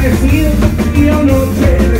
decir, yo no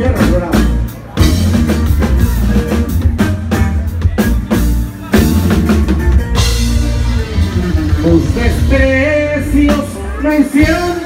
tierra dorada. Sus desprecios no hicieron